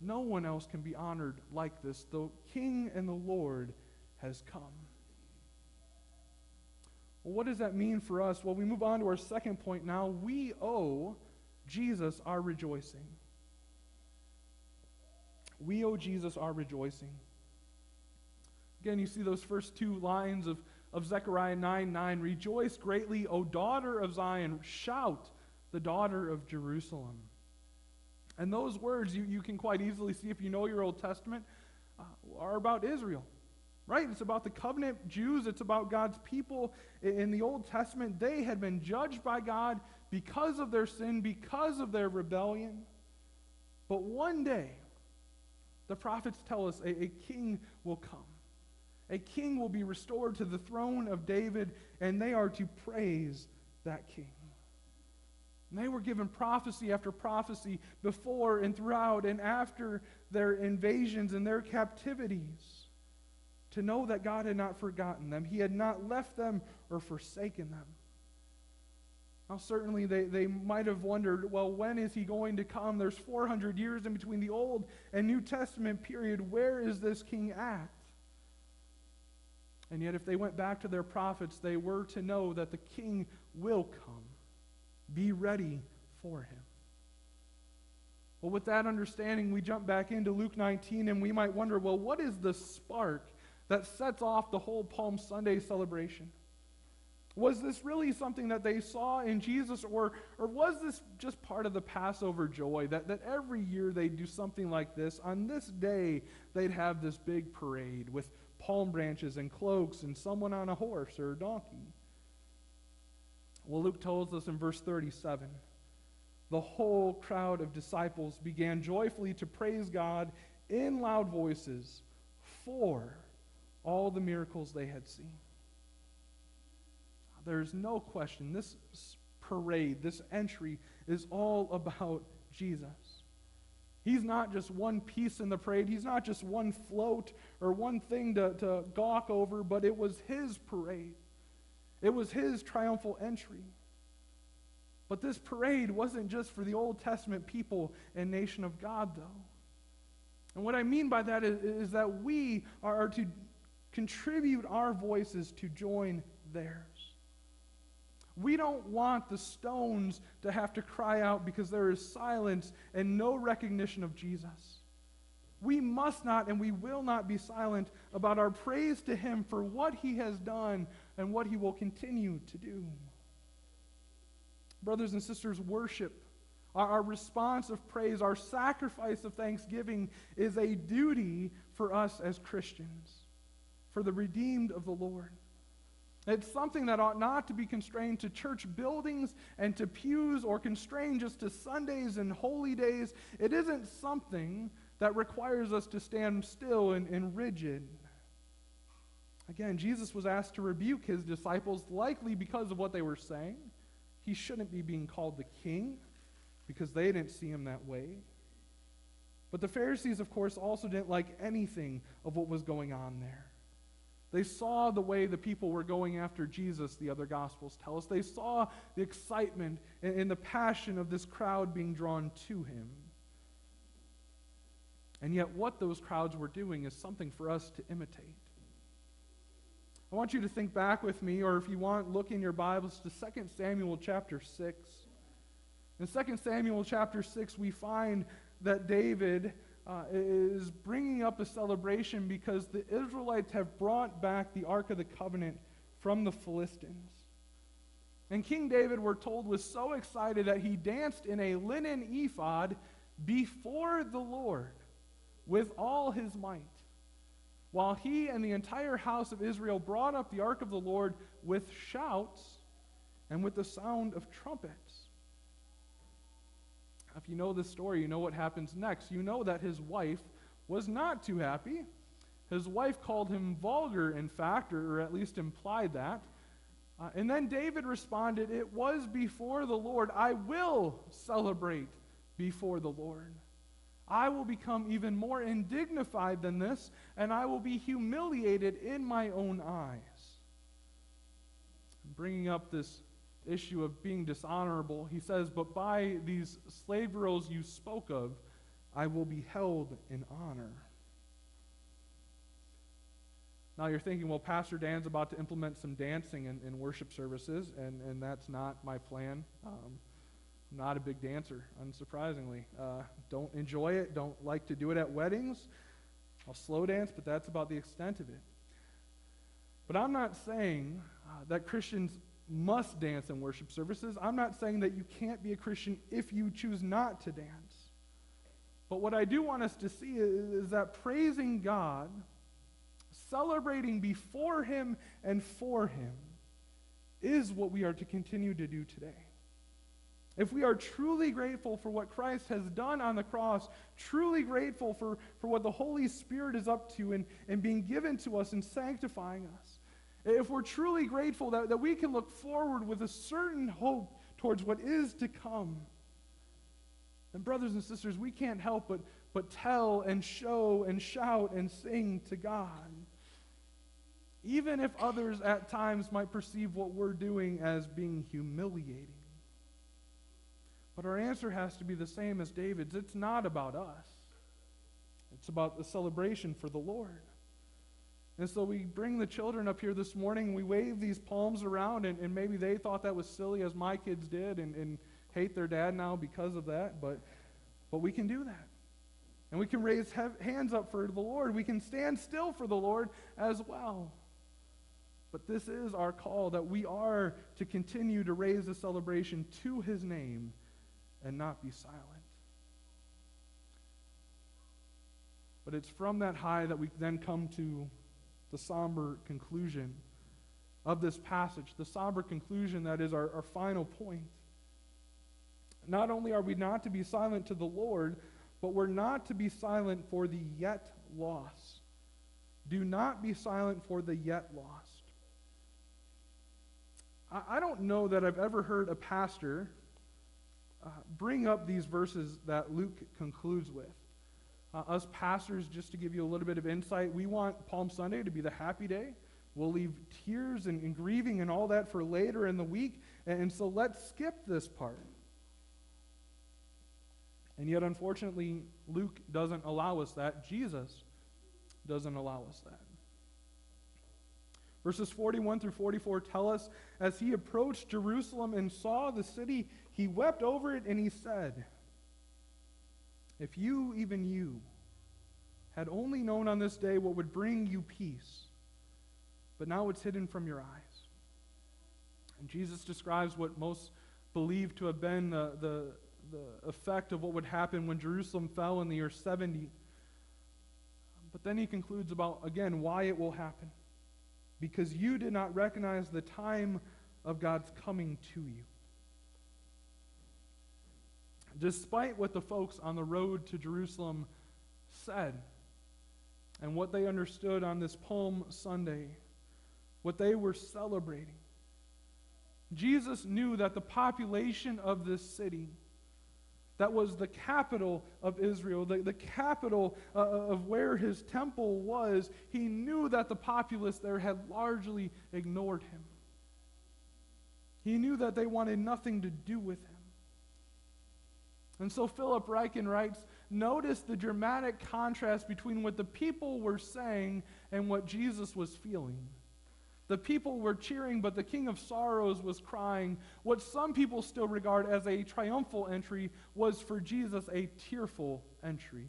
No one else can be honored like this. The King and the Lord has come. Well, what does that mean for us? Well, we move on to our second point now. We owe Jesus our rejoicing. We owe Jesus our rejoicing. Again, you see those first two lines of of Zechariah 9 9. Rejoice greatly, O daughter of Zion. Shout, the daughter of Jerusalem. And those words, you, you can quite easily see if you know your Old Testament, uh, are about Israel. Right? It's about the covenant Jews. It's about God's people. In the Old Testament, they had been judged by God because of their sin, because of their rebellion. But one day, the prophets tell us a, a king will come a king will be restored to the throne of David, and they are to praise that king. And they were given prophecy after prophecy before and throughout and after their invasions and their captivities to know that God had not forgotten them. He had not left them or forsaken them. Now, certainly they, they might have wondered, well, when is he going to come? There's 400 years in between the Old and New Testament period. Where is this king at? And yet, if they went back to their prophets, they were to know that the king will come. Be ready for him. Well, with that understanding, we jump back into Luke 19 and we might wonder well, what is the spark that sets off the whole Palm Sunday celebration? Was this really something that they saw in Jesus, or, or was this just part of the Passover joy that, that every year they'd do something like this? On this day, they'd have this big parade with palm branches and cloaks and someone on a horse or a donkey. Well, Luke tells us in verse 37 the whole crowd of disciples began joyfully to praise God in loud voices for all the miracles they had seen. There's no question, this parade, this entry is all about Jesus. He's not just one piece in the parade. He's not just one float or one thing to, to gawk over, but it was his parade. It was his triumphal entry. But this parade wasn't just for the Old Testament people and nation of God, though. And what I mean by that is, is that we are to contribute our voices to join theirs. We don't want the stones to have to cry out because there is silence and no recognition of Jesus. We must not and we will not be silent about our praise to Him for what He has done and what He will continue to do. Brothers and sisters, worship, our, our response of praise, our sacrifice of thanksgiving is a duty for us as Christians, for the redeemed of the Lord. It's something that ought not to be constrained to church buildings and to pews or constrained just to Sundays and holy days. It isn't something that requires us to stand still and, and rigid. Again, Jesus was asked to rebuke his disciples, likely because of what they were saying. He shouldn't be being called the king because they didn't see him that way. But the Pharisees, of course, also didn't like anything of what was going on there. They saw the way the people were going after Jesus, the other Gospels tell us. They saw the excitement and, the passion of this crowd being drawn to him. And yet, what those crowds were doing is something for us to imitate. I want you to think back with me, or if you want, look in your Bibles to 2 Samuel chapter 6. In 2 Samuel chapter 6, we find that David uh, is bringing up a celebration because the Israelites have brought back the Ark of the Covenant from the Philistines. And King David, we're told, was so excited that he danced in a linen ephod before the Lord with all his might, while he and the entire house of Israel brought up the ark of the Lord with shouts and with the sound of trumpets. If you know this story, you know what happens next. You know that his wife was not too happy. His wife called him vulgar, in fact, or, at least implied that. Uh, and then David responded, It was before the Lord. I will celebrate before the Lord. I will become even more indignified than this, and I will be humiliated in my own eyes. Bringing up this issue of being dishonorable, he says, But by these slave girls you spoke of, I will be held in honor. Now you're thinking, well, Pastor Dan's about to implement some dancing in, in worship services, and, and that's not my plan. Um, not a big dancer, unsurprisingly. Uh, don't enjoy it, don't like to do it at weddings. I'll slow dance, but that's about the extent of it. But I'm not saying uh, that Christians must dance in worship services. I'm not saying that you can't be a Christian if you choose not to dance. But what I do want us to see is, is that praising God, celebrating before Him and for Him, is what we are to continue to do today. If we are truly grateful for what Christ has done on the cross, truly grateful for, for what the Holy Spirit is up to and, and being given to us and sanctifying us, if we're truly grateful that, that we can look forward with a certain hope towards what is to come, then, brothers and sisters, we can't help but, but tell and show and shout and sing to God. Even if others at times might perceive what we're doing as being humiliating. But our answer has to be the same as David's. It's not about us, it's about the celebration for the Lord. And so we bring the children up here this morning, we wave these palms around, and, and maybe they thought that was silly as my kids did and, and hate their dad now because of that, but, but we can do that. And we can raise hands up for the Lord. We can stand still for the Lord as well. But this is our call that we are to continue to raise a celebration to his name and not be silent. But it's from that high that we then come to the somber conclusion of this passage, the somber conclusion that is our, our final point. Not only are we not to be silent to the Lord, but we're not to be silent for the yet lost. Do not be silent for the yet lost. I, I don't know that I've ever heard a pastor uh, bring up these verses that Luke concludes with. Uh, us pastors, just to give you a little bit of insight, we want Palm Sunday to be the happy day. We'll leave tears and, and grieving and all that for later in the week. And so let's skip this part. And yet, unfortunately, Luke doesn't allow us that. Jesus doesn't allow us that. Verses 41 through 44 tell us as he approached Jerusalem and saw the city, he wept over it and he said, If you, even you, had only known on this day what would bring you peace, but now it's hidden from your eyes. And Jesus describes what most believe to have been the, the, the effect of what would happen when Jerusalem fell in the year 70. But then he concludes about, again, why it will happen because you did not recognize the time of God's coming to you. Despite what the folks on the road to Jerusalem said and what they understood on this Palm Sunday, what they were celebrating, Jesus knew that the population of this city that was the capital of Israel, the, the capital uh, of where his temple was, he knew that the populace there had largely ignored him. He knew that they wanted nothing to do with him. And so Philip Ryken writes Notice the dramatic contrast between what the people were saying and what Jesus was feeling. The people were cheering, but the King of Sorrows was crying. What some people still regard as a triumphal entry was for Jesus a tearful entry.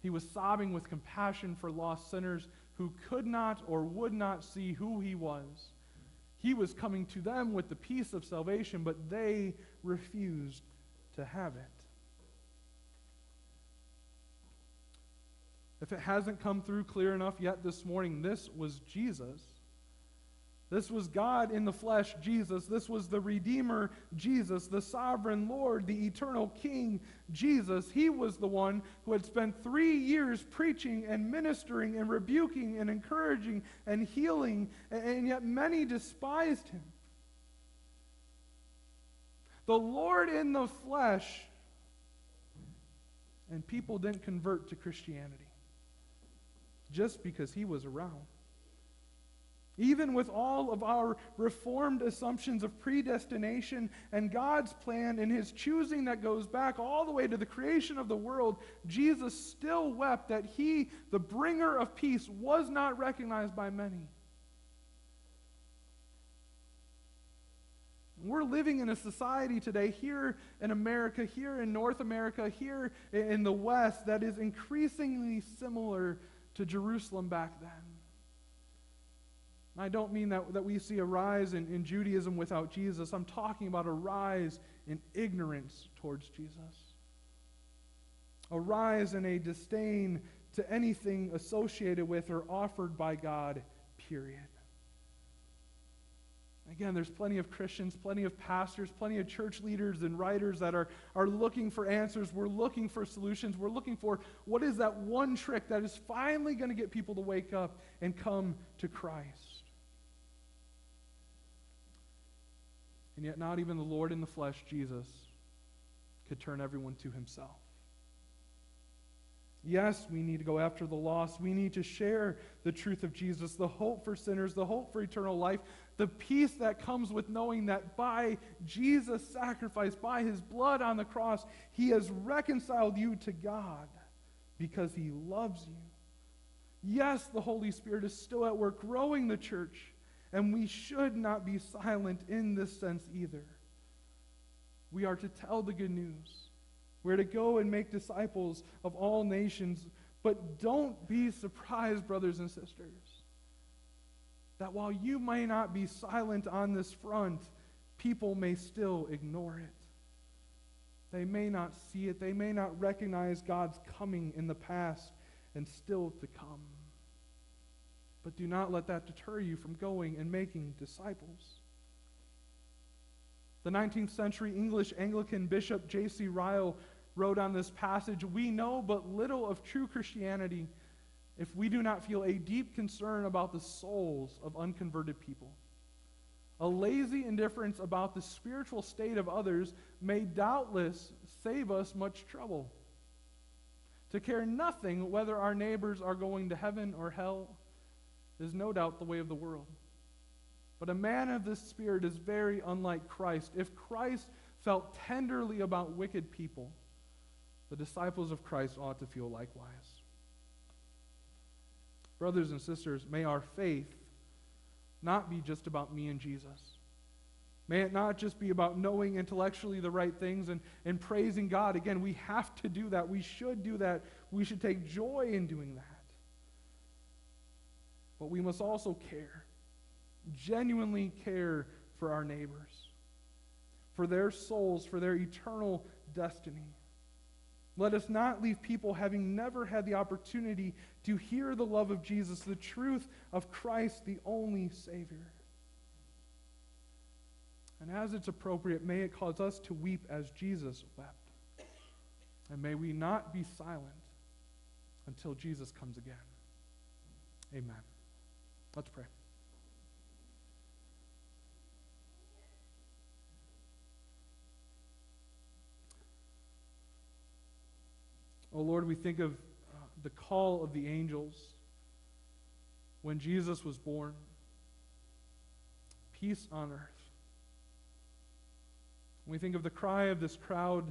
He was sobbing with compassion for lost sinners who could not or would not see who he was. He was coming to them with the peace of salvation, but they refused to have it. If it hasn't come through clear enough yet this morning, this was Jesus. This was God in the flesh, Jesus. This was the Redeemer, Jesus, the sovereign Lord, the eternal King, Jesus. He was the one who had spent three years preaching and ministering and rebuking and encouraging and healing, and yet many despised him. The Lord in the flesh, and people didn't convert to Christianity just because he was around. Even with all of our reformed assumptions of predestination and God's plan and his choosing that goes back all the way to the creation of the world, Jesus still wept that he, the bringer of peace, was not recognized by many. We're living in a society today, here in America, here in North America, here in the West, that is increasingly similar to Jerusalem back then. I don't mean that, that we see a rise in, in Judaism without Jesus. I'm talking about a rise in ignorance towards Jesus, a rise in a disdain to anything associated with or offered by God, period. Again, there's plenty of Christians, plenty of pastors, plenty of church leaders and writers that are, are looking for answers. We're looking for solutions. We're looking for what is that one trick that is finally going to get people to wake up and come to Christ. And yet, not even the Lord in the flesh, Jesus, could turn everyone to himself. Yes, we need to go after the lost. We need to share the truth of Jesus, the hope for sinners, the hope for eternal life, the peace that comes with knowing that by Jesus' sacrifice, by his blood on the cross, he has reconciled you to God because he loves you. Yes, the Holy Spirit is still at work growing the church, and we should not be silent in this sense either. We are to tell the good news. We're to go and make disciples of all nations. But don't be surprised, brothers and sisters, that while you may not be silent on this front, people may still ignore it. They may not see it. They may not recognize God's coming in the past and still to come. But do not let that deter you from going and making disciples. The 19th century English Anglican Bishop J.C. Ryle wrote on this passage We know but little of true Christianity if we do not feel a deep concern about the souls of unconverted people. A lazy indifference about the spiritual state of others may doubtless save us much trouble. To care nothing whether our neighbors are going to heaven or hell is no doubt the way of the world. But a man of this spirit is very unlike Christ. If Christ felt tenderly about wicked people, the disciples of Christ ought to feel likewise. Brothers and sisters, may our faith not be just about me and Jesus. May it not just be about knowing intellectually the right things and, and praising God. Again, we have to do that. We should do that. We should take joy in doing that. But we must also care, genuinely care for our neighbors, for their souls, for their eternal destiny. Let us not leave people having never had the opportunity to hear the love of Jesus, the truth of Christ, the only Savior. And as it's appropriate, may it cause us to weep as Jesus wept. And may we not be silent until Jesus comes again. Amen. Let's pray. Oh Lord, we think of uh, the call of the angels when Jesus was born. Peace on earth. We think of the cry of this crowd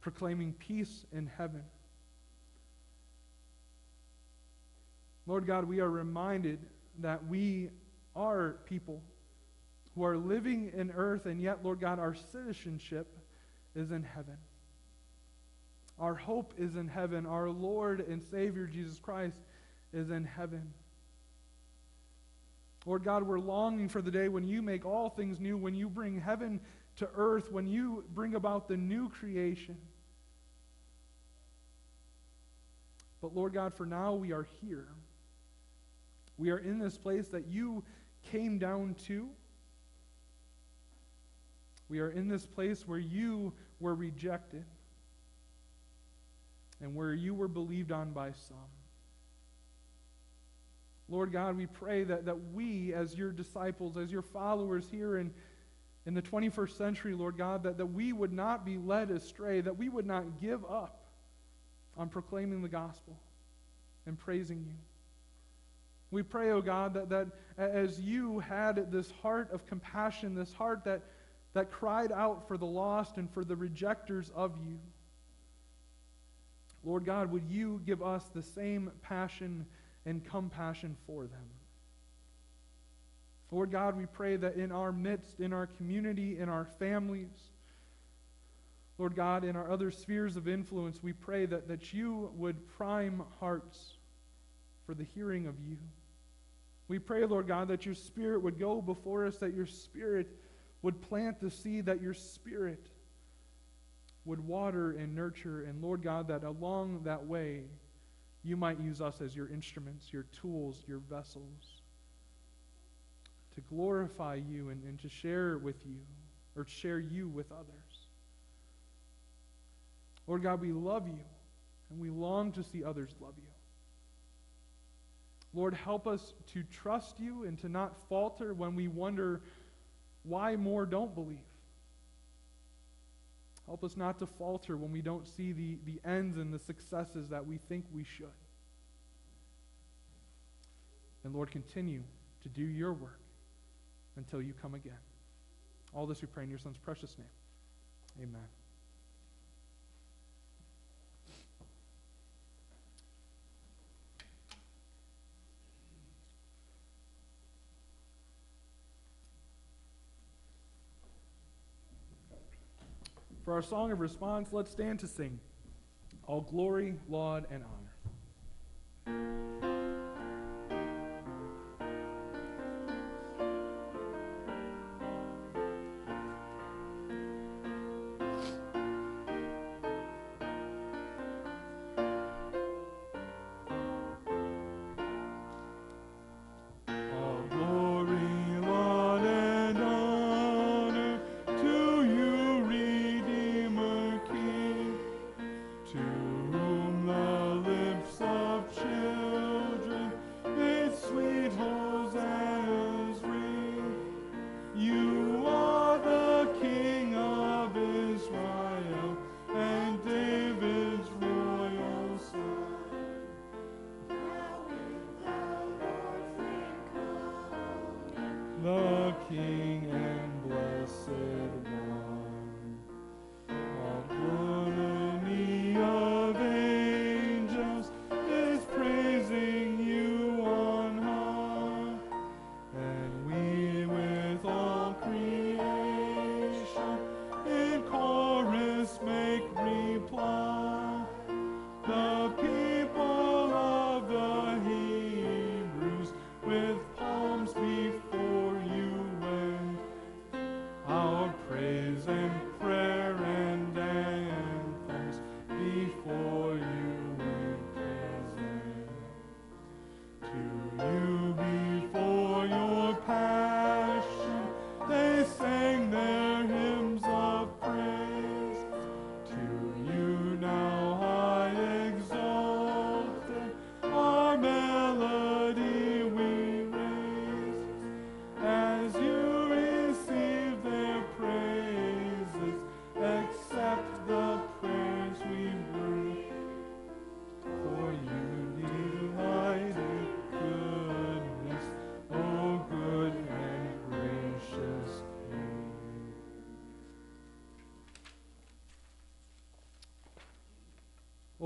proclaiming peace in heaven. Lord God, we are reminded that we are people who are living in earth, and yet, Lord God, our citizenship is in heaven. Our hope is in heaven. Our Lord and Savior, Jesus Christ, is in heaven. Lord God, we're longing for the day when you make all things new, when you bring heaven to earth, when you bring about the new creation. But Lord God, for now we are here. We are in this place that you came down to. We are in this place where you were rejected and where you were believed on by some. Lord God, we pray that, that we, as your disciples, as your followers here in, in the 21st century, Lord God, that, that we would not be led astray, that we would not give up on proclaiming the gospel and praising you. We pray, O oh God, that, that as you had this heart of compassion, this heart that, that cried out for the lost and for the rejectors of you, Lord God, would you give us the same passion and compassion for them? Lord God, we pray that in our midst, in our community, in our families, Lord God, in our other spheres of influence, we pray that, that you would prime hearts for the hearing of you. We pray, Lord God, that your Spirit would go before us, that your Spirit would plant the seed, that your Spirit would water and nurture. And Lord God, that along that way, you might use us as your instruments, your tools, your vessels to glorify you and, and to share with you or share you with others. Lord God, we love you and we long to see others love you. Lord, help us to trust you and to not falter when we wonder why more don't believe. Help us not to falter when we don't see the, the ends and the successes that we think we should. And Lord, continue to do your work until you come again. All this we pray in your Son's precious name. Amen. Our song of response, let's stand to sing. All glory, laud, and honor.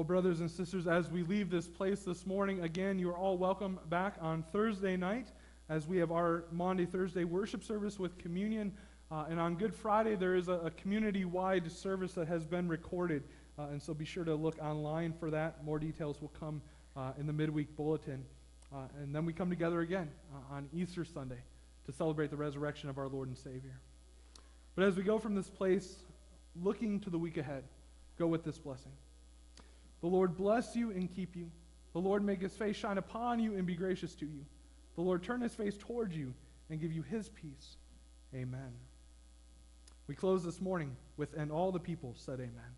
Well, brothers and sisters, as we leave this place this morning, again, you're all welcome back on Thursday night as we have our Maundy Thursday worship service with communion. Uh, and on Good Friday, there is a, a community wide service that has been recorded. Uh, and so be sure to look online for that. More details will come uh, in the midweek bulletin. Uh, and then we come together again uh, on Easter Sunday to celebrate the resurrection of our Lord and Savior. But as we go from this place, looking to the week ahead, go with this blessing. The Lord bless you and keep you. The Lord make his face shine upon you and be gracious to you. The Lord turn his face toward you and give you his peace. Amen. We close this morning with, and all the people said, Amen.